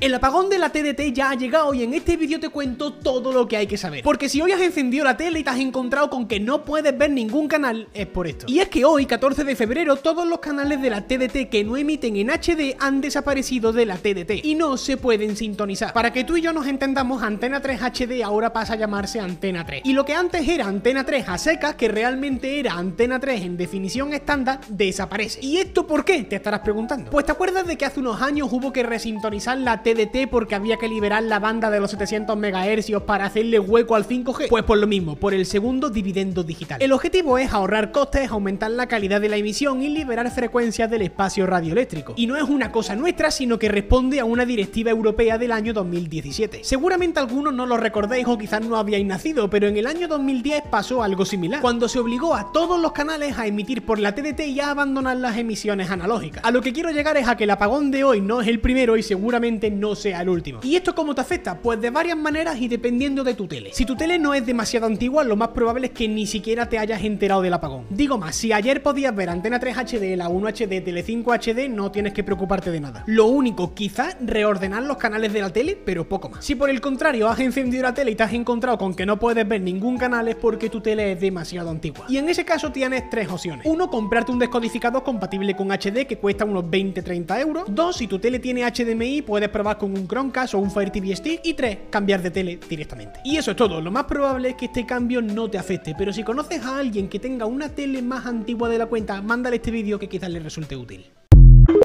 El apagón de la TDT ya ha llegado y en este vídeo te cuento todo lo que hay que saber. Porque si hoy has encendido la tele y te has encontrado con que no puedes ver ningún canal, es por esto. Y es que hoy, 14 de febrero, todos los canales de la TDT que no emiten en HD han desaparecido de la TDT y no se pueden sintonizar. Para que tú y yo nos entendamos, Antena 3 HD ahora pasa a llamarse Antena 3. Y lo que antes era Antena 3 a secas, que realmente era Antena 3 en definición estándar, desaparece. ¿Y esto por qué? Te estarás preguntando. Pues te acuerdas de que hace unos años hubo que resintonizar la TDT TDT porque había que liberar la banda de los 700 MHz para hacerle hueco al 5G? Pues por lo mismo, por el segundo dividendo digital. El objetivo es ahorrar costes, aumentar la calidad de la emisión y liberar frecuencias del espacio radioeléctrico. Y no es una cosa nuestra, sino que responde a una directiva europea del año 2017. Seguramente algunos no lo recordéis o quizás no habíais nacido, pero en el año 2010 pasó algo similar, cuando se obligó a todos los canales a emitir por la TDT y a abandonar las emisiones analógicas. A lo que quiero llegar es a que el apagón de hoy no es el primero y seguramente no sea el último. ¿Y esto cómo te afecta? Pues de varias maneras y dependiendo de tu tele. Si tu tele no es demasiado antigua, lo más probable es que ni siquiera te hayas enterado del apagón. Digo más, si ayer podías ver Antena 3 HD, la 1 HD, Tele 5 HD, no tienes que preocuparte de nada. Lo único, quizás reordenar los canales de la tele, pero poco más. Si por el contrario has encendido la tele y te has encontrado con que no puedes ver ningún canal es porque tu tele es demasiado antigua. Y en ese caso tienes tres opciones. Uno, comprarte un descodificador compatible con HD que cuesta unos 20-30 euros. Dos, si tu tele tiene HDMI, puedes probar con un Chromecast o un Fire TV Stick y 3. Cambiar de tele directamente. Y eso es todo, lo más probable es que este cambio no te afecte, pero si conoces a alguien que tenga una tele más antigua de la cuenta, mándale este vídeo que quizás le resulte útil.